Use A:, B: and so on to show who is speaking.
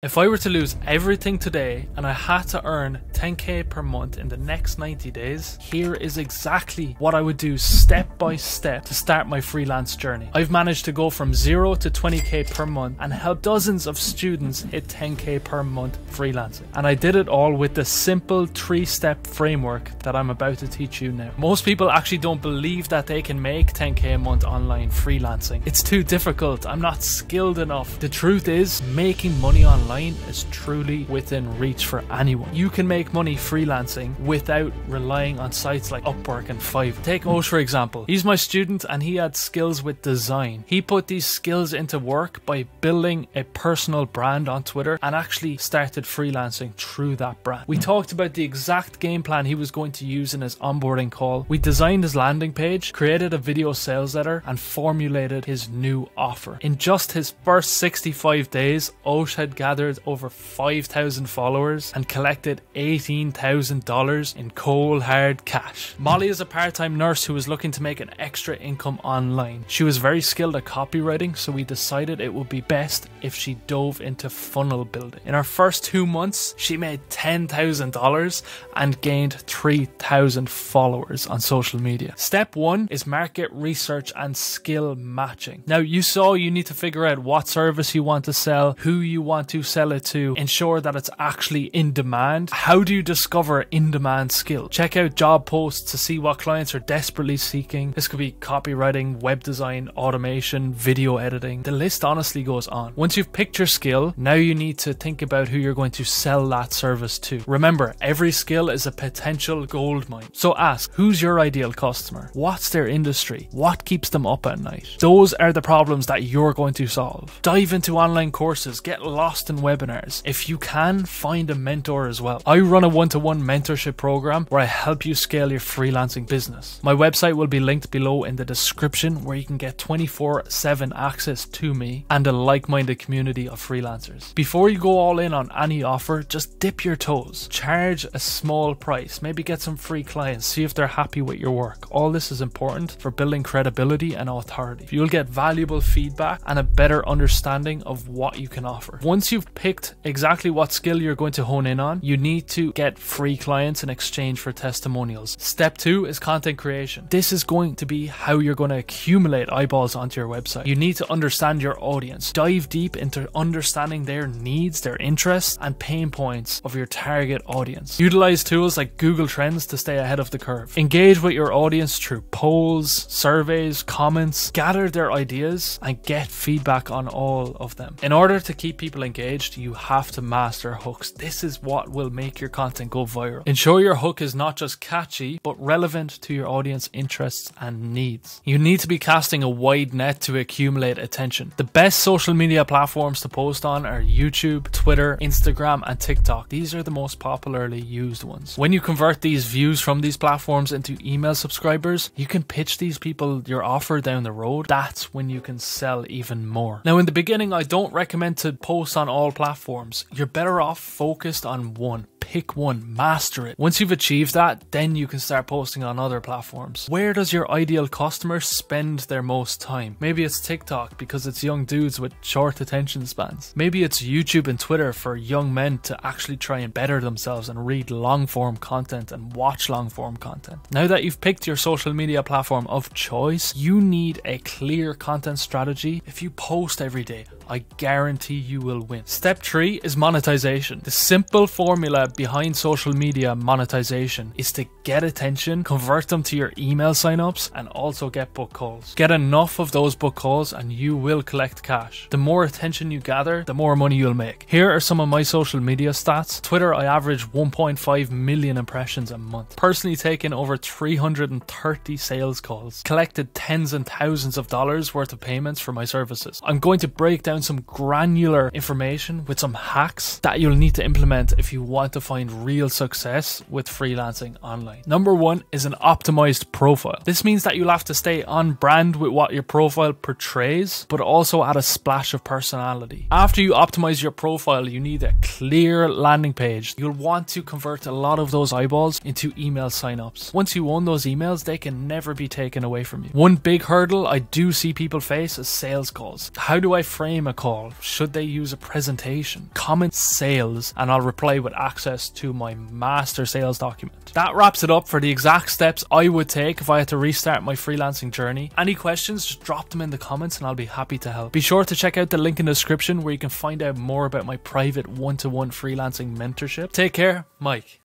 A: If I were to lose everything today and I had to earn 10k per month in the next 90 days, here is exactly what I would do step by step to start my freelance journey. I've managed to go from 0 to 20k per month and help dozens of students hit 10k per month freelancing. And I did it all with the simple three step framework that I'm about to teach you now. Most people actually don't believe that they can make 10k a month online freelancing. It's too difficult. I'm not skilled enough. The truth is, making money online online is truly within reach for anyone. You can make money freelancing without relying on sites like Upwork and Fiverr. Take Osh for example. He's my student and he had skills with design. He put these skills into work by building a personal brand on Twitter and actually started freelancing through that brand. We talked about the exact game plan he was going to use in his onboarding call. We designed his landing page, created a video sales letter, and formulated his new offer. In just his first 65 days, Osh had gathered gathered over 5,000 followers and collected $18,000 in cold hard cash. Molly is a part time nurse who was looking to make an extra income online. She was very skilled at copywriting, so we decided it would be best if she dove into funnel building. In our first two months, she made $10,000 and gained 3,000 followers on social media. Step one is market research and skill matching. Now, you saw you need to figure out what service you want to sell, who you want to sell it to ensure that it's actually in demand. How do you discover in demand skill? Check out job posts to see what clients are desperately seeking. This could be copywriting, web design, automation, video editing. The list honestly goes on. Once you've picked your skill, now you need to think about who you're going to sell that service to. Remember, every skill is a potential gold mine. So ask, who's your ideal customer? What's their industry? What keeps them up at night? Those are the problems that you're going to solve. Dive into online courses, get lost in webinars. If you can, find a mentor as well. I run a one to one mentorship program where I help you scale your freelancing business. My website will be linked below in the description where you can get 24 7 access to me and a like minded community of freelancers. Before you go all in on any offer, just dip your toes. Charge a small price, maybe get some free clients, see if they're happy with your work. All this is important for building credibility and authority. You'll get valuable feedback and a better understanding of what you can offer. Once you've picked exactly what skill you're going to hone in on, you need to get free clients in exchange for testimonials. Step two is content creation. This is going to be how you're going to accumulate eyeballs onto your website. You need to understand your audience, dive deep into understanding their needs, their interests, and pain points of your target audience. Utilize tools like Google Trends to stay ahead of the curve. Engage with your audience through polls, surveys, comments, gather their ideas, and get feedback on all of them. In order to keep people engaged, engaged, you have to master hooks. This is what will make your content go viral. Ensure your hook is not just catchy, but relevant to your audience interests and needs. You need to be casting a wide net to accumulate attention. The best social media platforms to post on are YouTube, Twitter, Instagram, and TikTok. These are the most popularly used ones. When you convert these views from these platforms into email subscribers, you can pitch these people your offer down the road. That's when you can sell even more. Now, in the beginning, I don't recommend to post on all all platforms. You're better off focused on one pick one, master it. Once you've achieved that, then you can start posting on other platforms. Where does your ideal customer spend their most time? Maybe it's TikTok because it's young dudes with short attention spans. Maybe it's YouTube and Twitter for young men to actually try and better themselves and read long form content and watch long form content. Now that you've picked your social media platform of choice, you need a clear content strategy. If you post every day, I guarantee you will win. Step three is monetization. The simple formula behind social media monetization is to get attention, convert them to your email signups, and also get book calls. Get enough of those book calls and you will collect cash. The more attention you gather, the more money you'll make. Here are some of my social media stats. Twitter, I average 1.5 million impressions a month. Personally taken over 330 sales calls. Collected tens and thousands of dollars worth of payments for my services. I'm going to break down some granular information with some hacks that you'll need to implement if you want to find real success with freelancing online. Number one is an optimized profile. This means that you'll have to stay on brand with what your profile portrays, but also add a splash of personality. After you optimize your profile, you need a clear landing page. You'll want to convert a lot of those eyeballs into email signups. Once you own those emails, they can never be taken away from you. One big hurdle I do see people face is sales calls. How do I frame a call? Should they use a presentation? Presentation, comment sales, and I'll reply with access to my master sales document. That wraps it up for the exact steps I would take if I had to restart my freelancing journey. Any questions, just drop them in the comments and I'll be happy to help. Be sure to check out the link in the description where you can find out more about my private one to one freelancing mentorship. Take care, Mike.